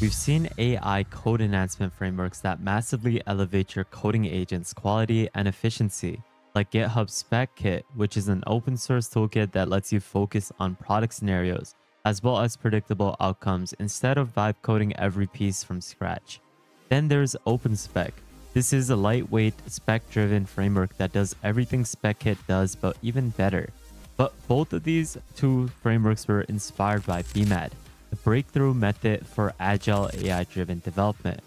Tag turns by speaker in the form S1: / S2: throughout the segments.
S1: We've seen AI code enhancement frameworks that massively elevate your coding agent's quality and efficiency, like GitHub Spec Kit, which is an open source toolkit that lets you focus on product scenarios as well as predictable outcomes instead of vibe coding every piece from scratch. Then there's OpenSpec. This is a lightweight spec driven framework that does everything SpecKit does but even better. But both of these two frameworks were inspired by BMAD, the breakthrough method for agile AI driven development.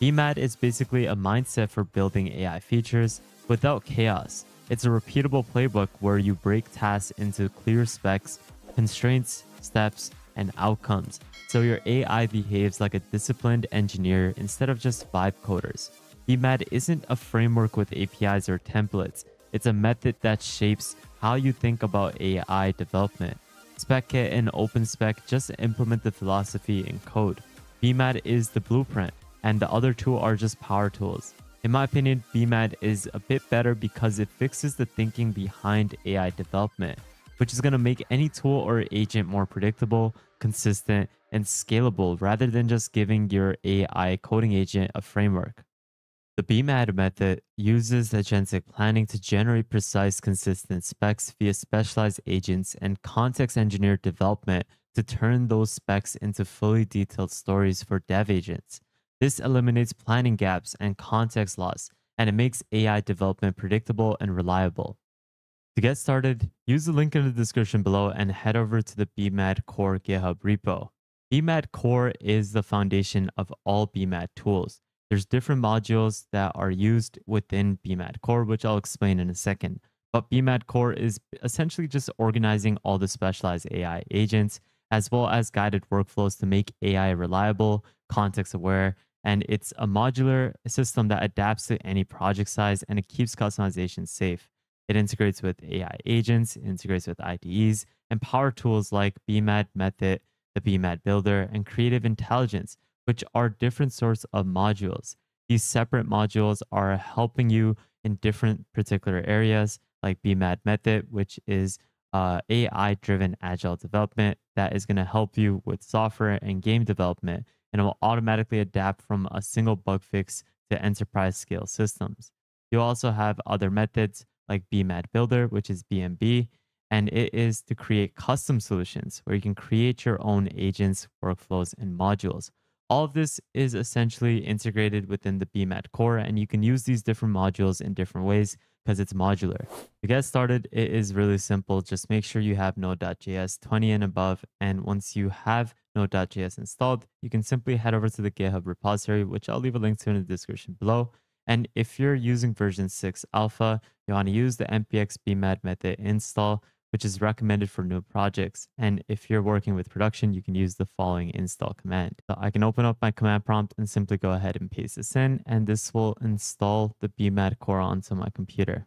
S1: BMAD is basically a mindset for building AI features without chaos. It's a repeatable playbook where you break tasks into clear specs, constraints, steps, and outcomes so your AI behaves like a disciplined engineer instead of just vibe coders. BMAD isn't a framework with APIs or templates. It's a method that shapes how you think about AI development. SpecKit and OpenSpec just implement the philosophy in code. BMAD is the blueprint, and the other two are just power tools. In my opinion, BMAD is a bit better because it fixes the thinking behind AI development, which is going to make any tool or agent more predictable, consistent, and scalable rather than just giving your AI coding agent a framework. The BMAD method uses agentic planning to generate precise, consistent specs via specialized agents and context engineered development to turn those specs into fully detailed stories for dev agents. This eliminates planning gaps and context loss, and it makes AI development predictable and reliable. To get started, use the link in the description below and head over to the BMAD Core GitHub repo. BMAD Core is the foundation of all BMAD tools. There's different modules that are used within BMAD Core, which I'll explain in a second. But BMAD Core is essentially just organizing all the specialized AI agents as well as guided workflows to make AI reliable, context aware, and it's a modular system that adapts to any project size and it keeps customization safe. It integrates with AI agents, integrates with IDEs, and power tools like BMAD Method, the BMAD Builder, and Creative Intelligence which are different sorts of modules. These separate modules are helping you in different particular areas, like BMAD Method, which is uh, AI driven agile development that is going to help you with software and game development, and it will automatically adapt from a single bug fix to enterprise scale systems. You also have other methods like BMAD Builder, which is BMB, and it is to create custom solutions where you can create your own agents, workflows, and modules. All of this is essentially integrated within the BMAD core, and you can use these different modules in different ways because it's modular. To get started, it is really simple. Just make sure you have Node.js 20 and above. And once you have Node.js installed, you can simply head over to the GitHub repository, which I'll leave a link to in the description below. And if you're using version 6 alpha, you want to use the npx bmad method install which is recommended for new projects. And if you're working with production, you can use the following install command. So I can open up my command prompt and simply go ahead and paste this in, and this will install the BMAD core onto my computer.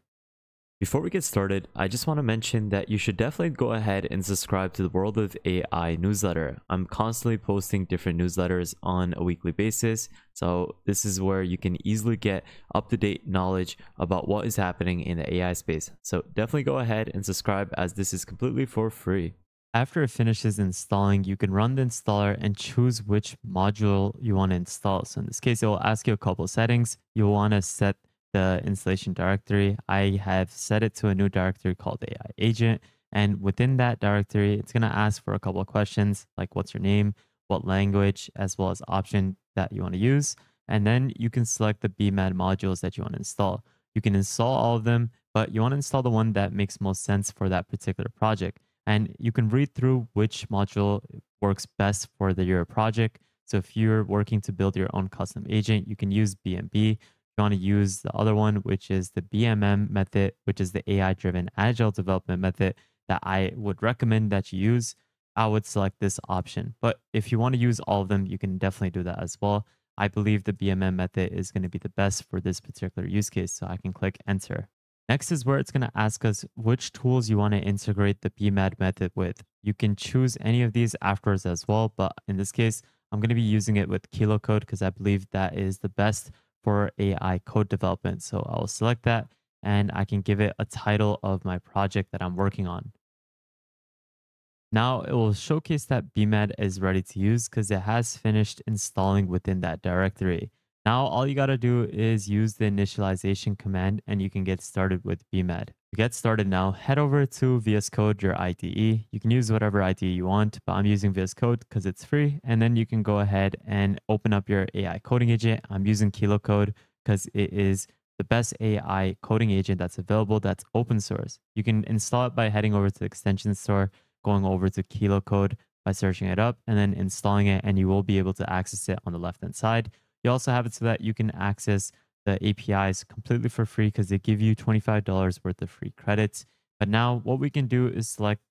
S1: Before we get started, I just want to mention that you should definitely go ahead and subscribe to the World of AI newsletter. I'm constantly posting different newsletters on a weekly basis, so this is where you can easily get up-to-date knowledge about what is happening in the AI space. So definitely go ahead and subscribe as this is completely for free. After it finishes installing, you can run the installer and choose which module you want to install. So in this case, it will ask you a couple settings. You'll want to set the installation directory, I have set it to a new directory called AI agent. And within that directory, it's going to ask for a couple of questions like what's your name, what language, as well as option that you want to use. And then you can select the BMAD modules that you want to install. You can install all of them, but you want to install the one that makes most sense for that particular project. And you can read through which module works best for the, your project. So if you're working to build your own custom agent, you can use BMB want to use the other one, which is the BMM method, which is the AI driven agile development method that I would recommend that you use, I would select this option. But if you want to use all of them, you can definitely do that as well. I believe the BMM method is going to be the best for this particular use case. So I can click enter. Next is where it's going to ask us which tools you want to integrate the BMAD method with. You can choose any of these afterwards as well. But in this case, I'm going to be using it with KiloCode because I believe that is the best for AI code development. So I'll select that and I can give it a title of my project that I'm working on. Now it will showcase that BMAD is ready to use because it has finished installing within that directory. Now all you got to do is use the initialization command and you can get started with BMAD. To get started now, head over to VS Code, your IDE. You can use whatever IDE you want, but I'm using VS Code because it's free. And then you can go ahead and open up your AI coding agent. I'm using KiloCode because it is the best AI coding agent that's available that's open source. You can install it by heading over to the extension store, going over to KiloCode by searching it up, and then installing it, and you will be able to access it on the left hand side. You also have it so that you can access the APIs completely for free because they give you $25 worth of free credits. But now what we can do is select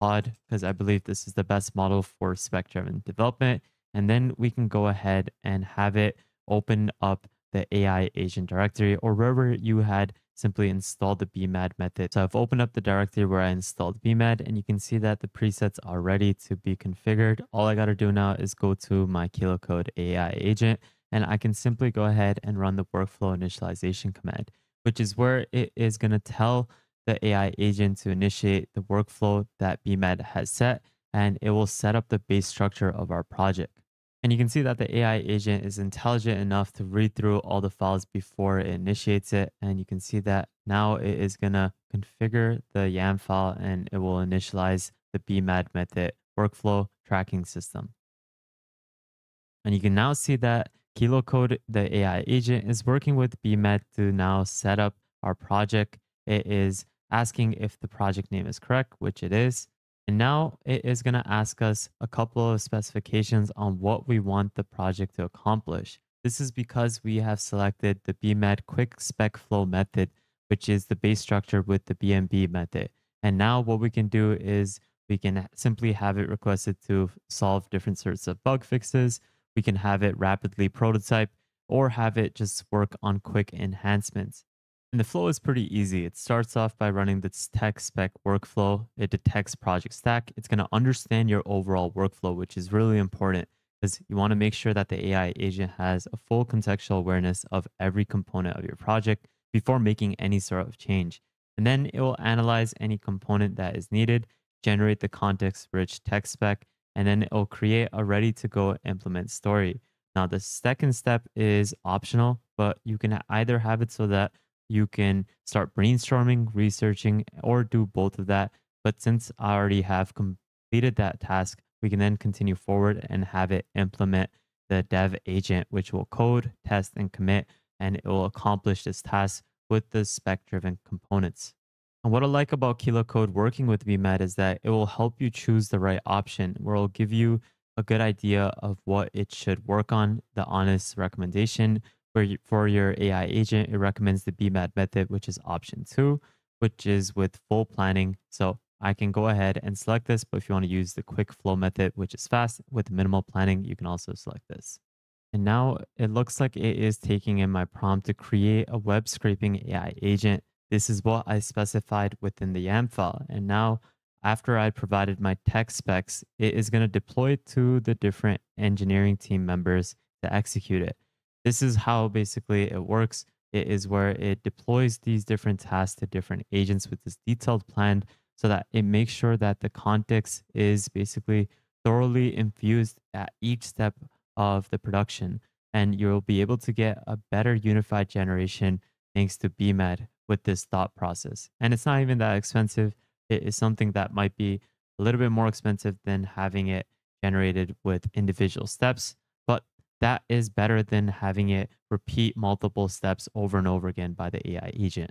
S1: Claude because I believe this is the best model for spec driven development. And then we can go ahead and have it open up the AI agent directory or wherever you had simply installed the BMAD method. So I've opened up the directory where I installed BMAD and you can see that the presets are ready to be configured. All I got to do now is go to my KiloCode AI agent and I can simply go ahead and run the workflow initialization command, which is where it is going to tell the AI agent to initiate the workflow that BMAD has set and it will set up the base structure of our project. And you can see that the AI agent is intelligent enough to read through all the files before it initiates it. And you can see that now it is going to configure the YAML file and it will initialize the BMAD method workflow tracking system. And you can now see that KiloCode, the AI agent, is working with BMAD to now set up our project. It is asking if the project name is correct, which it is. And now it is going to ask us a couple of specifications on what we want the project to accomplish. This is because we have selected the BMAD quick spec flow method, which is the base structure with the BMB method. And now what we can do is we can simply have it requested to solve different sorts of bug fixes. We can have it rapidly prototype or have it just work on quick enhancements. And the flow is pretty easy. It starts off by running this tech spec workflow. It detects project stack. It's going to understand your overall workflow, which is really important because you want to make sure that the AI agent has a full contextual awareness of every component of your project before making any sort of change. And then it will analyze any component that is needed, generate the context rich tech spec, and then it will create a ready to go implement story. Now, the second step is optional, but you can either have it so that you can start brainstorming, researching, or do both of that. But since I already have completed that task, we can then continue forward and have it implement the dev agent, which will code, test, and commit, and it will accomplish this task with the spec driven components. And what I like about KiloCode working with BMAD is that it will help you choose the right option, where it'll give you a good idea of what it should work on, the honest recommendation, for, for your AI agent, it recommends the BMAD method, which is option two, which is with full planning. So I can go ahead and select this, but if you want to use the quick flow method, which is fast with minimal planning, you can also select this. And now it looks like it is taking in my prompt to create a web scraping AI agent. This is what I specified within the YAML file. And now after I provided my tech specs, it is going to deploy to the different engineering team members to execute it. This is how basically it works. It is where it deploys these different tasks to different agents with this detailed plan so that it makes sure that the context is basically thoroughly infused at each step of the production. And you'll be able to get a better unified generation thanks to BMAD with this thought process. And it's not even that expensive. It is something that might be a little bit more expensive than having it generated with individual steps but that is better than having it repeat multiple steps over and over again by the AI agent.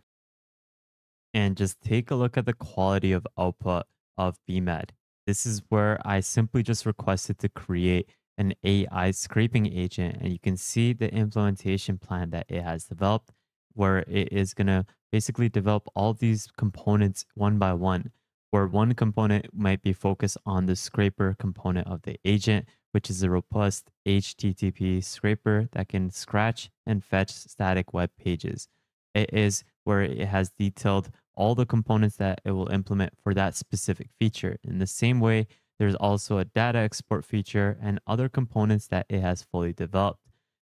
S1: And just take a look at the quality of output of BMAD. This is where I simply just requested to create an AI scraping agent, and you can see the implementation plan that it has developed, where it is going to basically develop all these components one by one, where one component might be focused on the scraper component of the agent, which is a robust HTTP scraper that can scratch and fetch static web pages. It is where it has detailed all the components that it will implement for that specific feature. In the same way, there's also a data export feature and other components that it has fully developed.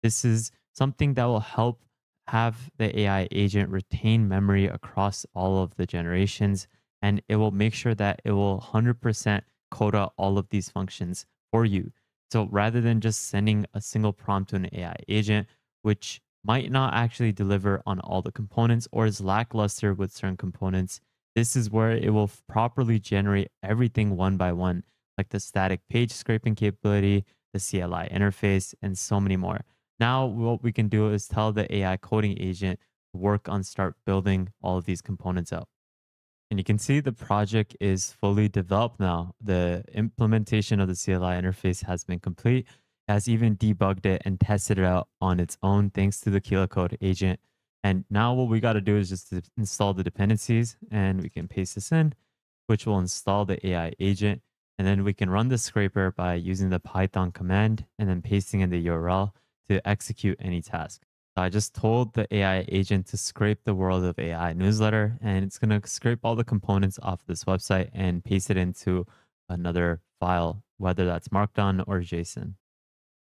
S1: This is something that will help have the AI agent retain memory across all of the generations, and it will make sure that it will 100% code out all of these functions for you. So rather than just sending a single prompt to an AI agent, which might not actually deliver on all the components or is lackluster with certain components, this is where it will properly generate everything one by one, like the static page scraping capability, the CLI interface, and so many more. Now, what we can do is tell the AI coding agent to work on start building all of these components out. And you can see the project is fully developed now. The implementation of the CLI interface has been complete. It has even debugged it and tested it out on its own thanks to the KiloCode agent. And now what we got to do is just install the dependencies and we can paste this in, which will install the AI agent. And then we can run the scraper by using the Python command and then pasting in the URL to execute any task. I just told the AI agent to scrape the World of AI newsletter, and it's going to scrape all the components off this website and paste it into another file, whether that's Markdown or JSON.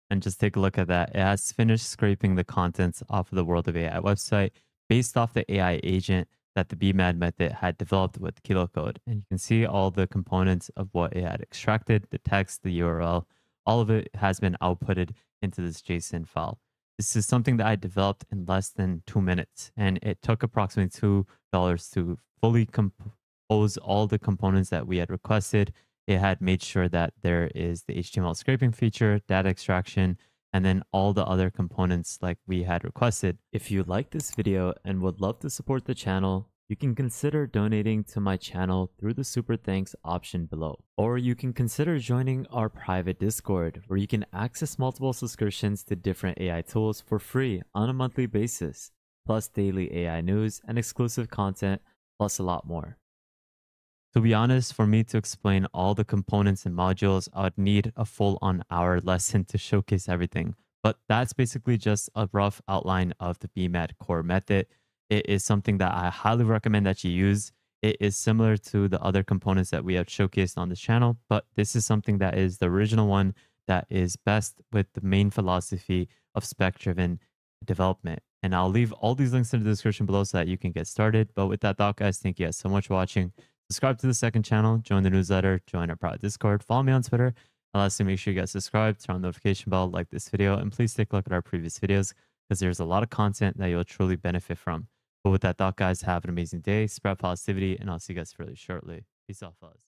S1: And just take a look at that. It has finished scraping the contents off of the World of AI website based off the AI agent that the BMAD method had developed with KiloCode. And you can see all the components of what it had extracted, the text, the URL, all of it has been outputted into this JSON file. This is something that I developed in less than two minutes, and it took approximately two dollars to fully compose all the components that we had requested. It had made sure that there is the HTML scraping feature, data extraction, and then all the other components like we had requested. If you like this video and would love to support the channel, you can consider donating to my channel through the super thanks option below. Or you can consider joining our private Discord where you can access multiple subscriptions to different AI tools for free on a monthly basis, plus daily AI news and exclusive content, plus a lot more. To be honest, for me to explain all the components and modules, I would need a full on hour lesson to showcase everything. But that's basically just a rough outline of the BMAD core method it is something that I highly recommend that you use. It is similar to the other components that we have showcased on this channel, but this is something that is the original one that is best with the main philosophy of spec driven development. And I'll leave all these links in the description below so that you can get started. But with that thought, guys, thank you guys so much for watching. Subscribe to the second channel, join the newsletter, join our private Discord, follow me on Twitter. And lastly, make sure you guys subscribe, turn on the notification bell, like this video, and please take a look at our previous videos because there's a lot of content that you'll truly benefit from. But with that thought, guys, have an amazing day, spread positivity, and I'll see you guys really shortly. Peace out, fellas.